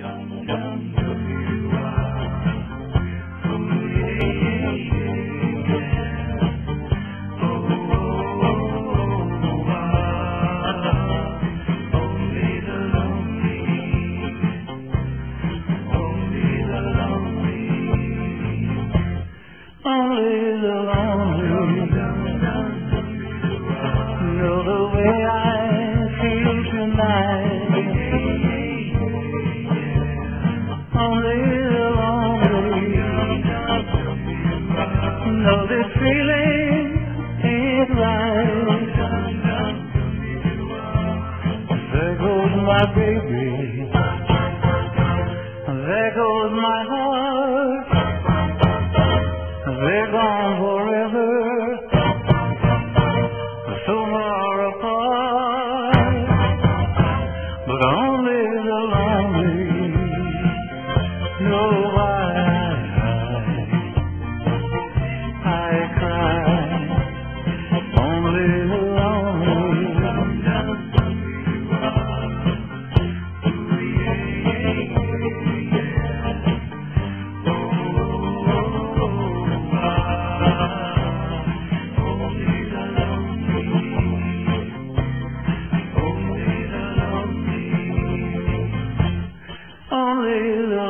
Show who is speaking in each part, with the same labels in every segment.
Speaker 1: dum dum. my baby. There goes my home. only love.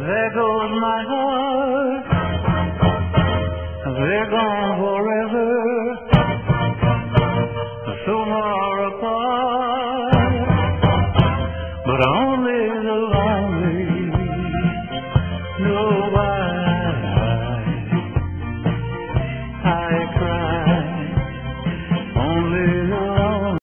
Speaker 1: There goes my heart. There gone forever.